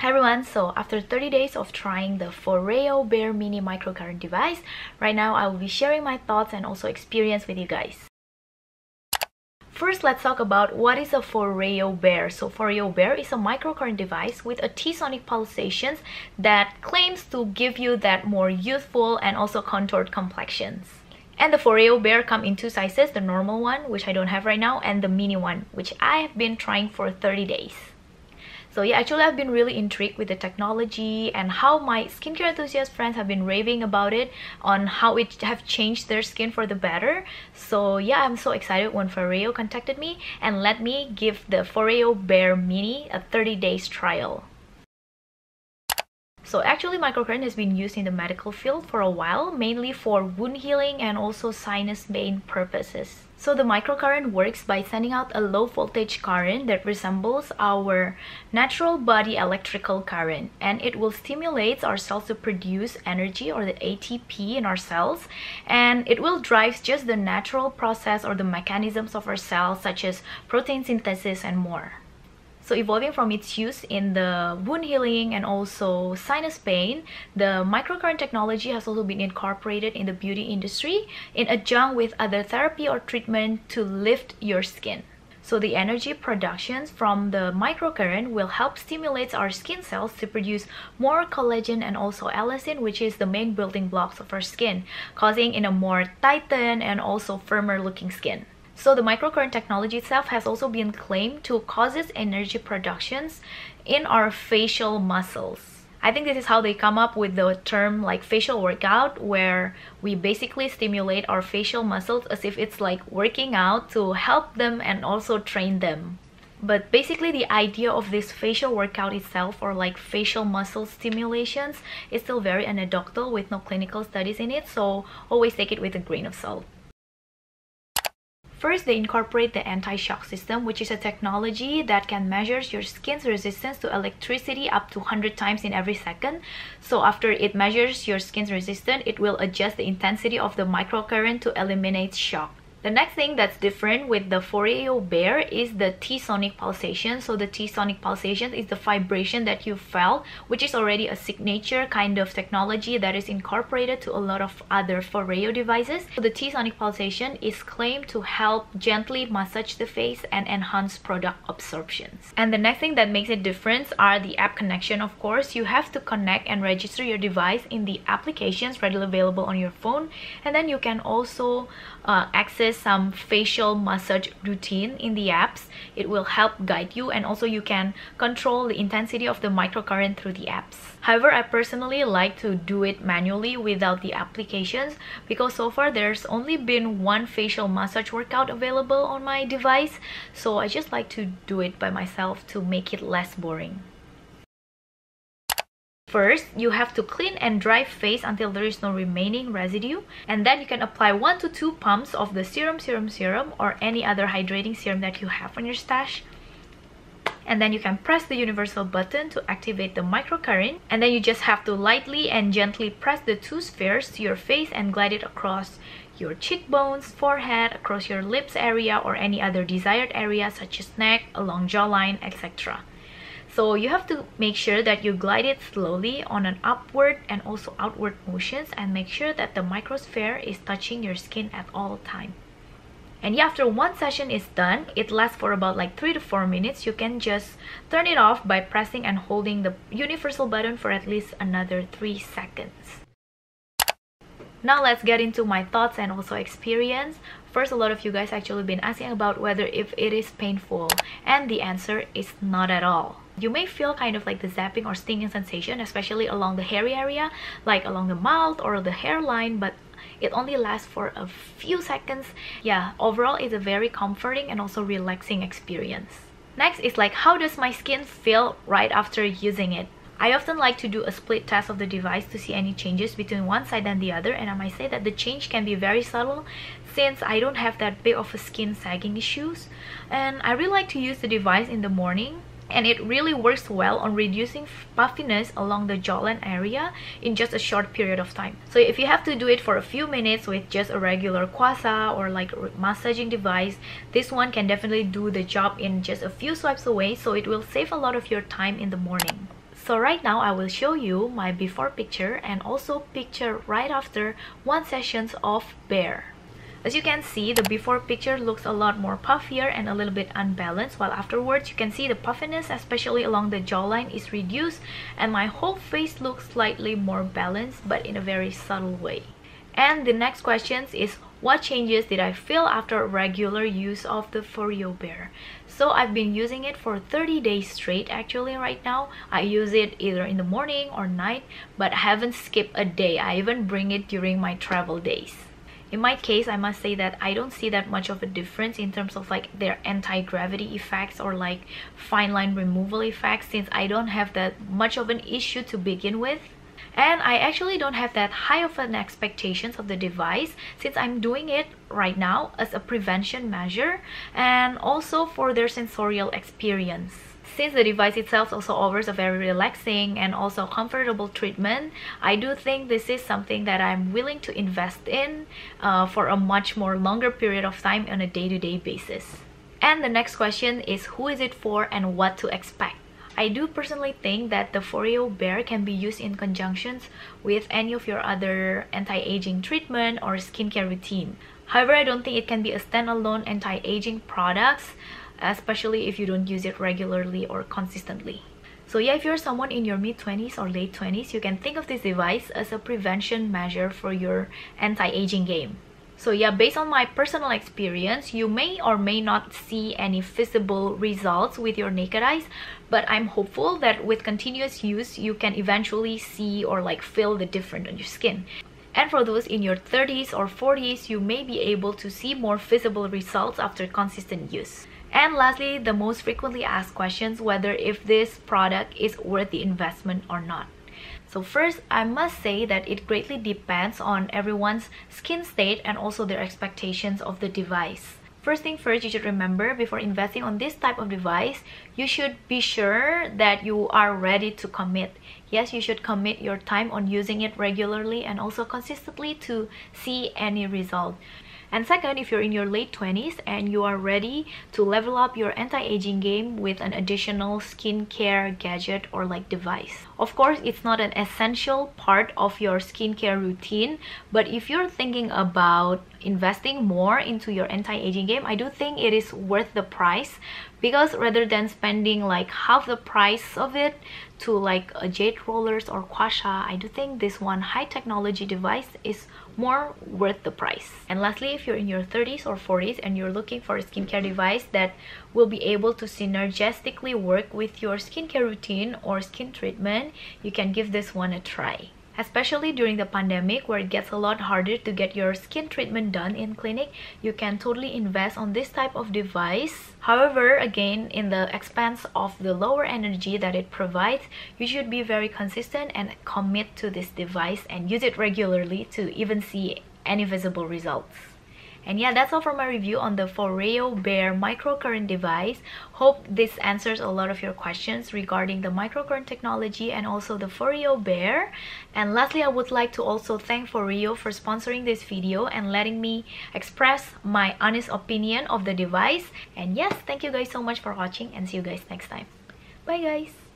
Hi everyone, so after 30 days of trying the Foreo Bear Mini microcurrent device, right now I will be sharing my thoughts and also experience with you guys. First, let's talk about what is a Foreo Bear. So Foreo Bear is a microcurrent device with a T-sonic pulsations that claims to give you that more youthful and also contoured complexions. And the Foreo Bear come in two sizes, the normal one, which I don't have right now, and the mini one, which I have been trying for 30 days. So yeah, actually I've been really intrigued with the technology and how my skincare enthusiast friends have been raving about it on how it have changed their skin for the better. So yeah, I'm so excited when Foreo contacted me and let me give the Foreo Bear Mini a 30 days trial. So actually microcurrent has been used in the medical field for a while, mainly for wound healing and also sinus pain purposes. So the microcurrent works by sending out a low voltage current that resembles our natural body electrical current and it will stimulate our cells to produce energy or the ATP in our cells and it will drive just the natural process or the mechanisms of our cells such as protein synthesis and more. So evolving from its use in the wound healing and also sinus pain, the microcurrent technology has also been incorporated in the beauty industry in adjunct with other therapy or treatment to lift your skin. So the energy productions from the microcurrent will help stimulate our skin cells to produce more collagen and also elastin, which is the main building blocks of our skin, causing in a more tightened and also firmer looking skin. So the microcurrent technology itself has also been claimed to causes energy productions in our facial muscles. I think this is how they come up with the term like facial workout where we basically stimulate our facial muscles as if it's like working out to help them and also train them. But basically the idea of this facial workout itself or like facial muscle stimulations is still very anecdotal with no clinical studies in it so always take it with a grain of salt. First, they incorporate the anti-shock system, which is a technology that can measure your skin's resistance to electricity up to 100 times in every second. So after it measures your skin's resistance, it will adjust the intensity of the microcurrent to eliminate shock. The next thing that's different with the Foreo Bear is the T-sonic pulsation. So the T-sonic pulsation is the vibration that you felt, which is already a signature kind of technology that is incorporated to a lot of other Foreo devices. So the T-sonic pulsation is claimed to help gently massage the face and enhance product absorptions. And the next thing that makes it different are the app connection, of course. You have to connect and register your device in the applications readily available on your phone. And then you can also uh, access some facial massage routine in the apps. It will help guide you and also you can control the intensity of the microcurrent through the apps. However i personally like to do it manually without the applications because so far there's only been one facial massage workout available on my device. So i just like to do it by myself to make it less boring First, you have to clean and dry face until there is no remaining residue and then you can apply 1 to 2 pumps of the serum serum serum or any other hydrating serum that you have on your stash and then you can press the universal button to activate the microcurrent and then you just have to lightly and gently press the two spheres to your face and glide it across your cheekbones, forehead, across your lips area or any other desired area such as neck, along jawline, etc. So you have to make sure that you glide it slowly on an upward and also outward motions and make sure that the microsphere is touching your skin at all time. And yeah, after one session is done, it lasts for about like 3 to 4 minutes. You can just turn it off by pressing and holding the universal button for at least another 3 seconds. Now let's get into my thoughts and also experience. First, a lot of you guys actually been asking about whether if it is painful and the answer is not at all. You may feel kind of like the zapping or stinging sensation, especially along the hairy area, like along the mouth or the hairline, but it only lasts for a few seconds. Yeah, overall it's a very comforting and also relaxing experience. Next is like how does my skin feel right after using it? I often like to do a split test of the device to see any changes between one side and the other and I might say that the change can be very subtle since I don't have that big of a skin sagging issues and I really like to use the device in the morning and it really works well on reducing puffiness along the jawline area in just a short period of time. So if you have to do it for a few minutes with just a regular Gua Sha or like massaging device, this one can definitely do the job in just a few swipes away so it will save a lot of your time in the morning. So right now I will show you my before picture and also picture right after one sessions of bear. As you can see, the before picture looks a lot more puffier and a little bit unbalanced, while afterwards you can see the puffiness, especially along the jawline, is reduced and my whole face looks slightly more balanced, but in a very subtle way. And the next question is what changes did I feel after regular use of the Foreo Bear? So I've been using it for 30 days straight actually right now. I use it either in the morning or night, but I haven't skipped a day. I even bring it during my travel days in my case i must say that i don't see that much of a difference in terms of like their anti-gravity effects or like fine line removal effects since i don't have that much of an issue to begin with. And I actually don't have that high of an expectations of the device since I'm doing it right now as a prevention measure and also for their sensorial experience since the device itself also offers a very relaxing and also comfortable treatment, I do think this is something that I'm willing to invest in uh, for a much more longer period of time on a day-to-day -day basis. And the next question is who is it for and what to expect? I do personally think that the Foreo Bear can be used in conjunctions with any of your other anti-aging treatment or skincare routine. However, I don't think it can be a standalone anti-aging products especially if you don't use it regularly or consistently. So yeah, if you're someone in your mid-20s or late 20s, you can think of this device as a prevention measure for your anti-aging game. So yeah, based on my personal experience, you may or may not see any visible results with your naked eyes, but I'm hopeful that with continuous use, you can eventually see or like feel the difference on your skin. And for those in your 30s or 40s, you may be able to see more visible results after consistent use. And lastly, the most frequently asked questions whether if this product is worth the investment or not. So first, I must say that it greatly depends on everyone's skin state and also their expectations of the device. First thing first, you should remember before investing on this type of device, you should be sure that you are ready to commit. Yes, you should commit your time on using it regularly and also consistently to see any result. And second, if you're in your late 20s and you are ready to level up your anti-aging game with an additional skincare gadget or like device. Of course, it's not an essential part of your skincare routine, but if you're thinking about investing more into your anti-aging game, I do think it is worth the price because rather than spending like half the price of it to like a jade rollers or Gua Sha, I do think this one high technology device is more worth the price. And lastly, if you're in your 30s or 40s and you're looking for a skincare device that will be able to synergistically work with your skincare routine or skin treatment, you can give this one a try especially during the pandemic where it gets a lot harder to get your skin treatment done in clinic you can totally invest on this type of device. However again in the expense of the lower energy that it provides you should be very consistent and commit to this device and use it regularly to even see any visible results and yeah, that's all for my review on the Foreo Bear microcurrent device. Hope this answers a lot of your questions regarding the microcurrent technology and also the Foreo Bear. And lastly, I would like to also thank Foreo for sponsoring this video and letting me express my honest opinion of the device. And yes, thank you guys so much for watching and see you guys next time. Bye guys!